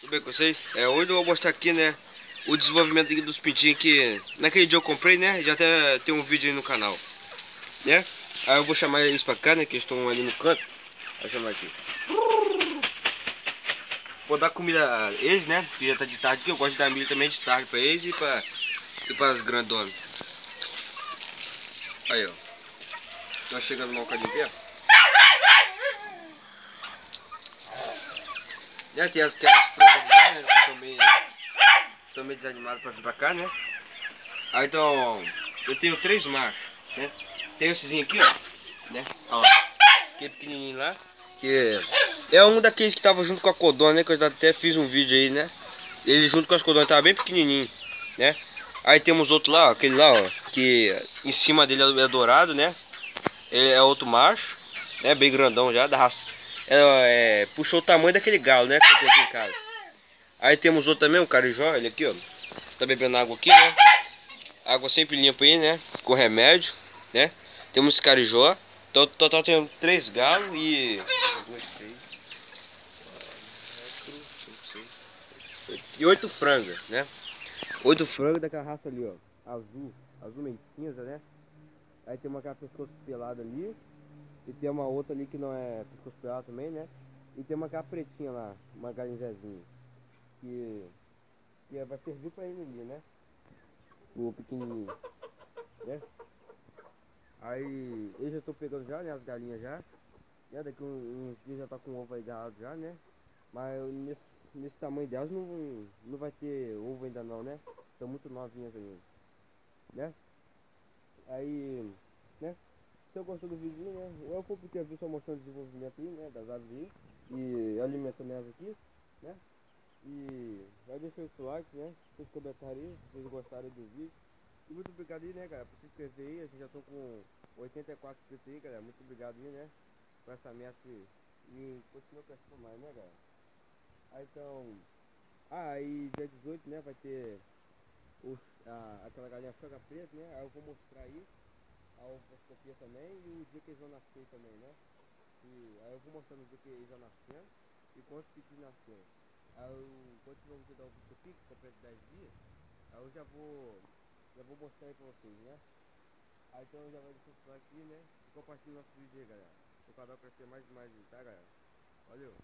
Tudo bem com vocês? É, hoje eu vou mostrar aqui, né, o desenvolvimento dos pintinhos que naquele dia eu comprei, né, já até tem um vídeo aí no canal, né? Aí eu vou chamar eles pra cá, né, que estão ali no canto. Vou chamar aqui. Vou dar comida a eles, né, que já tá de tarde aqui, eu gosto de dar milho também de tarde pra eles e pra, e para as grandonas. Aí, ó. Nós chegando no bocadinho aqui, ó. Já tem as, aquelas de lá, né? Que meio, tô meio desanimado pra vir pra cá, né? Aí então, eu tenho três machos, né? Tem essezinho aqui, ó. Né? Ó, aquele pequenininho lá. Que é um daqueles que tava junto com a codona, né? Que eu até fiz um vídeo aí, né? Ele junto com as codonas tava bem pequenininho, né? Aí temos outro lá, ó, aquele lá, ó. Que em cima dele é dourado, né? Ele é outro macho, né? Bem grandão já, da raça é, puxou o tamanho daquele galo, né? Que eu tenho aqui em casa. Aí temos outro também, um carijó, ele aqui, ó. Tá bebendo água aqui, né? Água sempre limpa aí, né? Com remédio, né? Temos esse carijó. Então, total tem três galos e... E oito frangas, né? Oito frangas daquela raça ali, ó. Azul. Azul meio cinza, né? Aí tem uma cara pescoço pelada ali. E tem uma outra ali que não é pescoço também, né? E tem uma capretinha lá, uma galinhazinha. Que, que é, vai servir pra ele ali, né? O pequenininho. Né? Aí, eu já tô pegando já, né? As galinhas já. Né? Daqui uns, dias já tá com ovo aí garrado já, né? Mas nesse, nesse tamanho delas não, não vai ter ovo ainda não, né? Estão muito novinhas ainda. Né? Aí, Se eu gostou do vídeo, né? Eu porque a vídeo só mostrando o desenvolvimento aí, né? Das aves aí. E alimentando elas aqui, né? E vai deixar o like, né? Vocês comentários aí, se vocês gostarem do vídeo. E muito obrigado aí, né, galera, por se inscrever aí. A gente já tô com 84 inscritos aí, galera. Muito obrigado aí, né? Com essa meta e continua crescendo mais, né, galera? Aí então. Ah, e dia 18, né? Vai ter os, a, aquela galinha choca preta, né? Aí eu vou mostrar aí a ovoscopia também e o dia que eles vão nascer também, né? E aí eu vou mostrando o dia que eles vão nascendo e quantos piques nasceram. Aí eu, quando tiver o da ovoscopia, que completa 10 dias, aí eu já vou, já vou mostrar aí pra vocês, né? Aí então já vai deixar aqui, né? E compartilhe nosso vídeo aí, galera. O canal crescer mais e mais, tá, galera? Valeu!